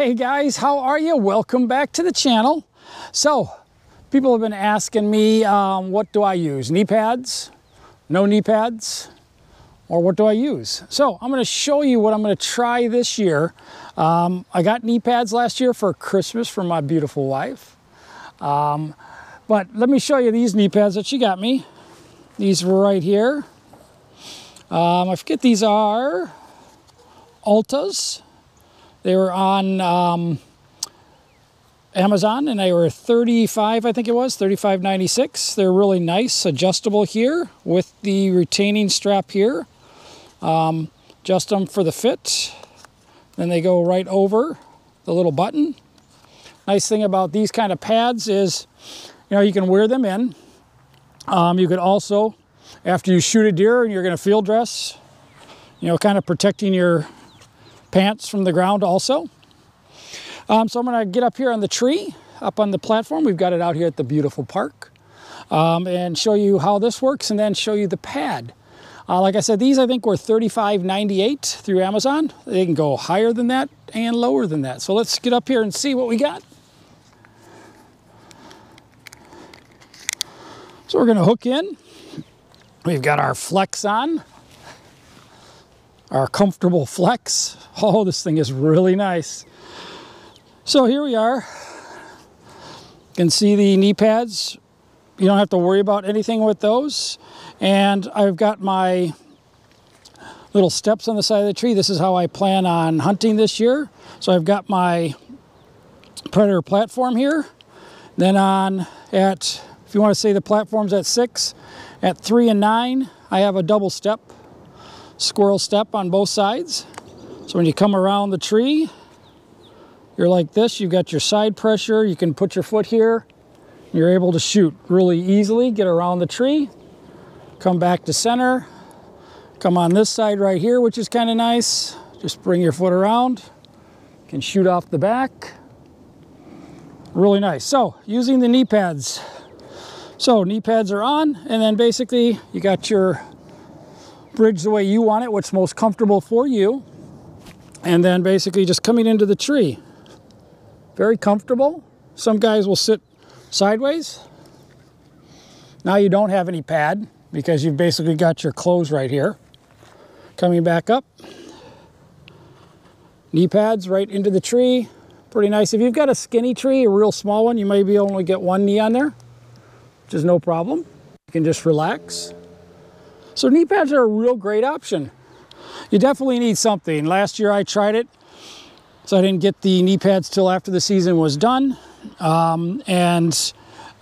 Hey guys, how are you? Welcome back to the channel. So, people have been asking me, um, what do I use? Knee pads? No knee pads? Or what do I use? So, I'm gonna show you what I'm gonna try this year. Um, I got knee pads last year for Christmas for my beautiful wife. Um, but let me show you these knee pads that she got me. These right here. Um, I forget these are Altas. They were on um, Amazon and they were 35, I think it was, 35.96. They're really nice, adjustable here with the retaining strap here. Um, adjust them for the fit. Then they go right over the little button. Nice thing about these kind of pads is, you know, you can wear them in. Um, you could also after you shoot a deer and you're going to field dress, you know, kind of protecting your pants from the ground also. Um, so I'm going to get up here on the tree, up on the platform. We've got it out here at the beautiful park. Um, and show you how this works and then show you the pad. Uh, like I said, these I think were $35.98 through Amazon. They can go higher than that and lower than that. So let's get up here and see what we got. So we're going to hook in. We've got our flex on, our comfortable flex. Oh, this thing is really nice. So here we are. You can see the knee pads. You don't have to worry about anything with those. And I've got my little steps on the side of the tree. This is how I plan on hunting this year. So I've got my predator platform here. Then on at, if you want to say the platform's at six, at three and nine, I have a double step, squirrel step on both sides. So when you come around the tree, you're like this, you've got your side pressure, you can put your foot here, you're able to shoot really easily, get around the tree, come back to center, come on this side right here, which is kind of nice. Just bring your foot around, can shoot off the back. Really nice. So using the knee pads, so knee pads are on, and then basically you got your bridge the way you want it, what's most comfortable for you. And then basically just coming into the tree. Very comfortable. Some guys will sit sideways. Now you don't have any pad because you've basically got your clothes right here. Coming back up. Knee pads right into the tree. Pretty nice. If you've got a skinny tree, a real small one, you may be get one knee on there which is no problem. You can just relax. So knee pads are a real great option. You definitely need something. Last year I tried it, so I didn't get the knee pads till after the season was done. Um, and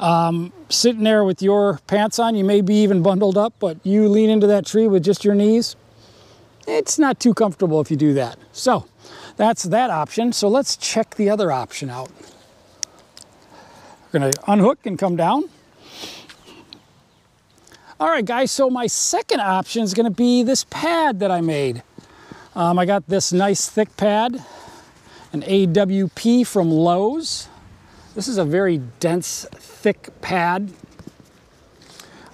um, sitting there with your pants on, you may be even bundled up, but you lean into that tree with just your knees, it's not too comfortable if you do that. So that's that option. So let's check the other option out. We're gonna unhook and come down. All right, guys, so my second option is gonna be this pad that I made. Um, I got this nice thick pad, an AWP from Lowe's. This is a very dense, thick pad.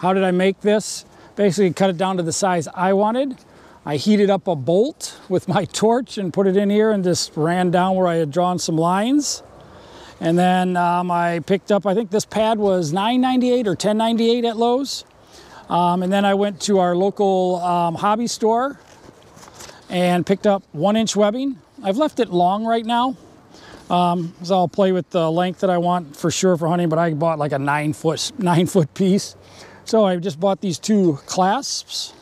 How did I make this? Basically cut it down to the size I wanted. I heated up a bolt with my torch and put it in here and just ran down where I had drawn some lines. And then um, I picked up, I think this pad was $9.98 or $10.98 at Lowe's. Um, and then I went to our local um, hobby store and picked up one inch webbing. I've left it long right now. Um, so I'll play with the length that I want for sure for hunting, but I bought like a nine foot, nine foot piece. So I just bought these two clasps,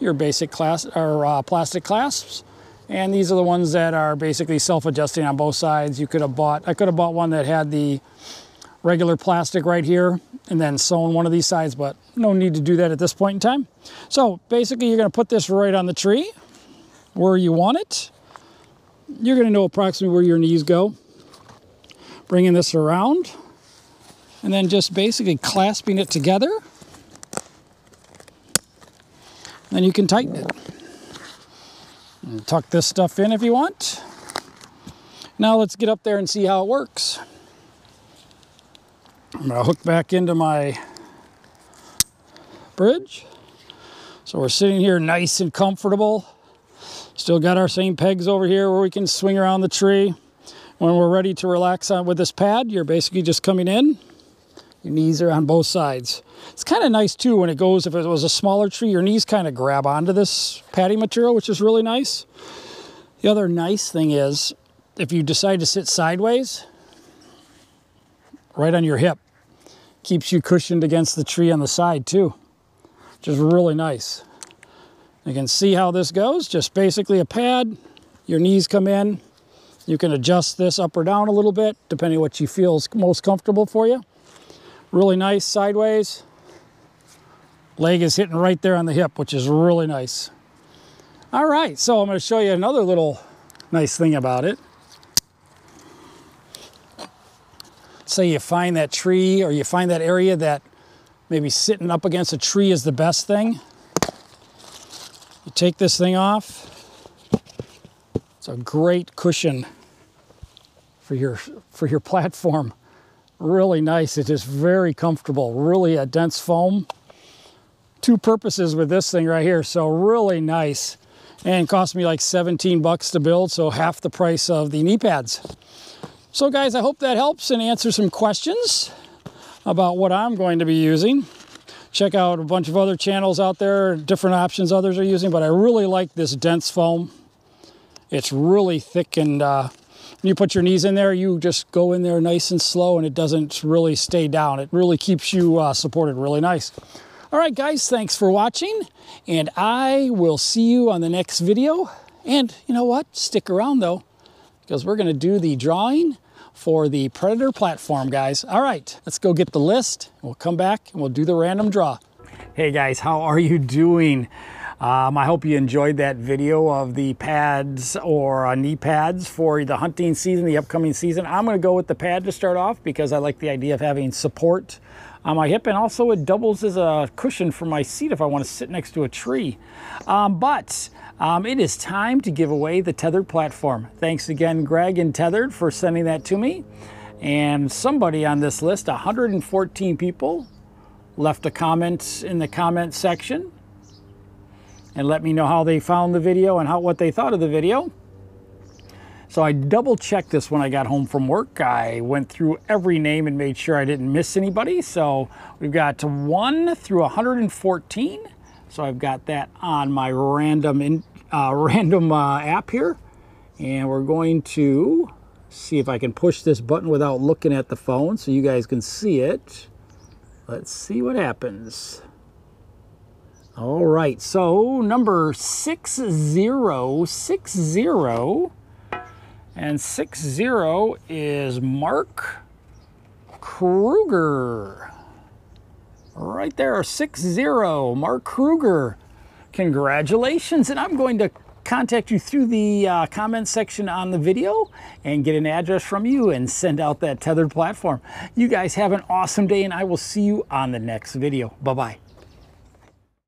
your basic class or uh, plastic clasps. And these are the ones that are basically self-adjusting on both sides. You could have bought, I could have bought one that had the regular plastic right here and then sewn one of these sides, but no need to do that at this point in time. So basically you're gonna put this right on the tree where you want it. You're gonna know approximately where your knees go. Bringing this around and then just basically clasping it together. Then you can tighten it. And tuck this stuff in if you want. Now let's get up there and see how it works. I'm gonna hook back into my bridge. So we're sitting here nice and comfortable. Still got our same pegs over here where we can swing around the tree. When we're ready to relax on with this pad, you're basically just coming in. Your knees are on both sides. It's kind of nice too when it goes, if it was a smaller tree, your knees kind of grab onto this padding material, which is really nice. The other nice thing is, if you decide to sit sideways, right on your hip, keeps you cushioned against the tree on the side too, which is really nice. You can see how this goes, just basically a pad, your knees come in, you can adjust this up or down a little bit, depending what you feel is most comfortable for you. Really nice sideways. Leg is hitting right there on the hip, which is really nice. All right, so I'm gonna show you another little nice thing about it. Say you find that tree or you find that area that maybe sitting up against a tree is the best thing. You take this thing off. It's a great cushion for your, for your platform. Really nice. It is very comfortable. Really a dense foam. Two purposes with this thing right here. So really nice. And cost me like 17 bucks to build. So half the price of the knee pads. So guys, I hope that helps and answers some questions about what I'm going to be using. Check out a bunch of other channels out there, different options others are using, but I really like this dense foam. It's really thick and uh, when you put your knees in there, you just go in there nice and slow and it doesn't really stay down. It really keeps you uh, supported really nice. All right, guys, thanks for watching and I will see you on the next video. And you know what? Stick around though, because we're gonna do the drawing for the Predator platform, guys. All right, let's go get the list. We'll come back and we'll do the random draw. Hey guys, how are you doing? Um, I hope you enjoyed that video of the pads or uh, knee pads for the hunting season, the upcoming season. I'm going to go with the pad to start off because I like the idea of having support on my hip and also it doubles as a cushion for my seat if I want to sit next to a tree. Um, but um, it is time to give away the tethered platform. Thanks again, Greg and Tethered, for sending that to me. And somebody on this list, 114 people, left a comment in the comment section and let me know how they found the video and how what they thought of the video. So I double checked this when I got home from work. I went through every name and made sure I didn't miss anybody. So we've got 1 through 114. So I've got that on my random in, uh, random uh, app here. And we're going to see if I can push this button without looking at the phone so you guys can see it. Let's see what happens. All right, so number 6060, and 60 is Mark Kruger. Right there, 60, Mark Kruger. Congratulations, and I'm going to contact you through the uh, comment section on the video and get an address from you and send out that tethered platform. You guys have an awesome day, and I will see you on the next video. Bye-bye.